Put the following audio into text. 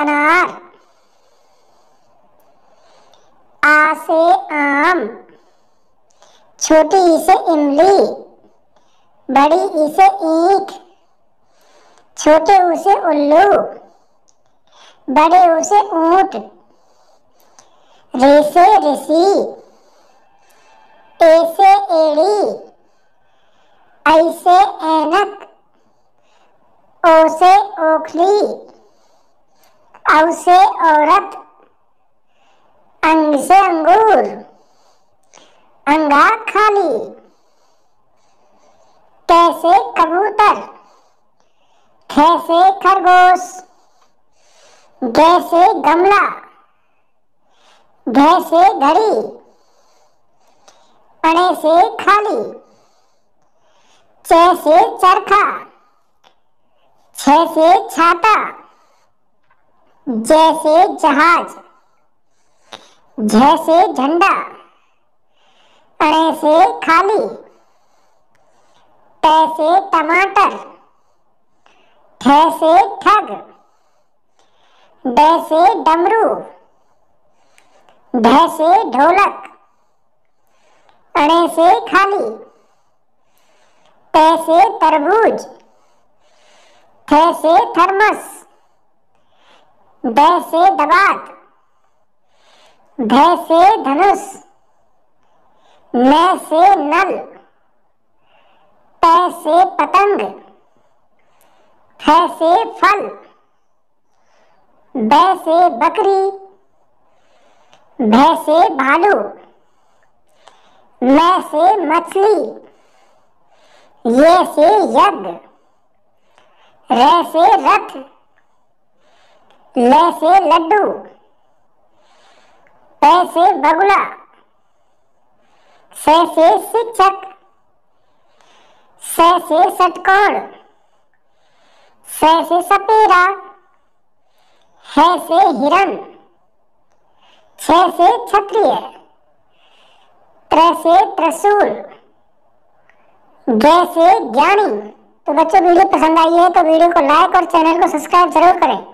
अनार। आ से आम। छोटी ई से इमली। बड़ी ई से ईख छोटे ऊ से उल्लू। बड़े ऊ से ऊँट। रे से ऋषि ए से एड़ी। ऐ से ऐनक। ओ से ओखली। से औरत, अंग से अंगूर अंगा खाली। कैसे कबूतर खैसे खरगोश गैसे गमला घैसे घड़ी अणे से खाली से चरखा छ से छाता। जैसे जहाज़ झ से झंडा अणे से खाली ट से टमाटर ठ से ठग ड डमरू ढ से ढोलक अणे से खाली त से तरबूज थ से थर्मस। से दबात ध से धनुष। न से नल। प से पतंग। से फल। ब से बकरी। भ से भालू। म से मछली। ये से यज्ञ। र से रथ। से लड्डू से बगुला स से शिक्षक स से षटकोण स से सपेरा है से हिरण छ से क्षत्रिय त्र से त्रिशूल ग से ज्ञानी। तो बच्चों, वीडियो पसंद आई है तो वीडियो को लाइक और चैनल को सब्सक्राइब ज़रूर करें।